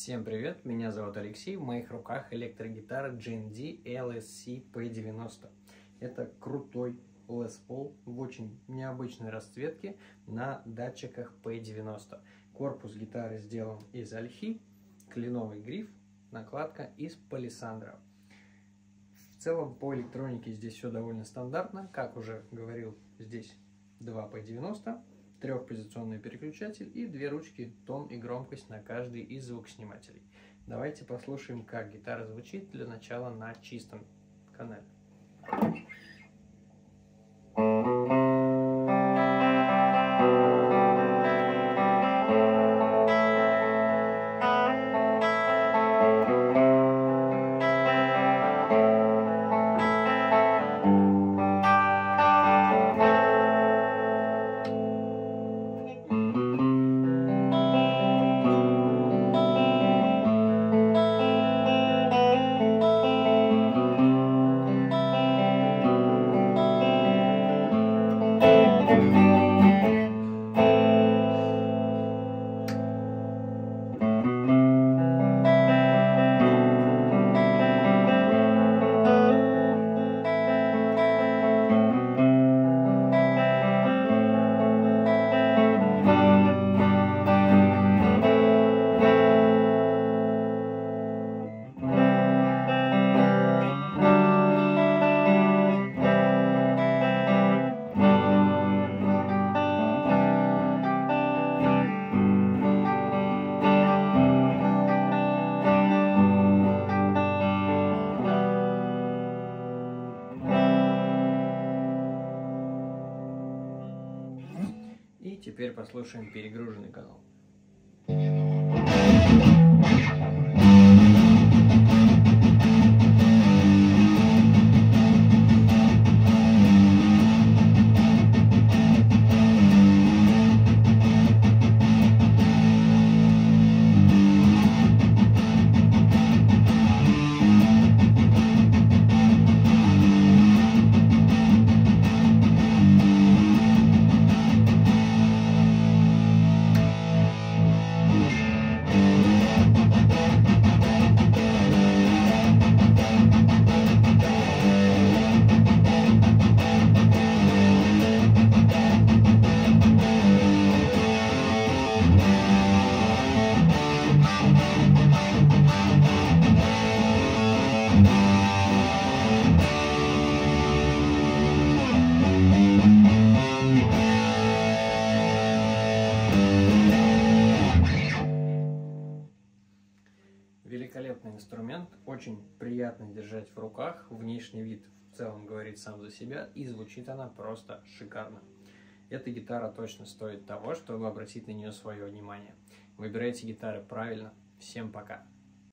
Всем привет, меня зовут Алексей, в моих руках электрогитара GND LSC P90. Это крутой Les Paul в очень необычной расцветке на датчиках P90. Корпус гитары сделан из ольхи, кленовый гриф, накладка из палисандра. В целом по электронике здесь все довольно стандартно, как уже говорил, здесь 2 P90 трехпозиционный переключатель и две ручки тон и громкость на каждый из звукоснимателей. Давайте послушаем, как гитара звучит для начала на чистом канале. Теперь послушаем перегруженный канал. Великолепный инструмент, очень приятно держать в руках, внешний вид в целом говорит сам за себя, и звучит она просто шикарно. Эта гитара точно стоит того, чтобы обратить на нее свое внимание. Выбирайте гитары правильно. Всем пока!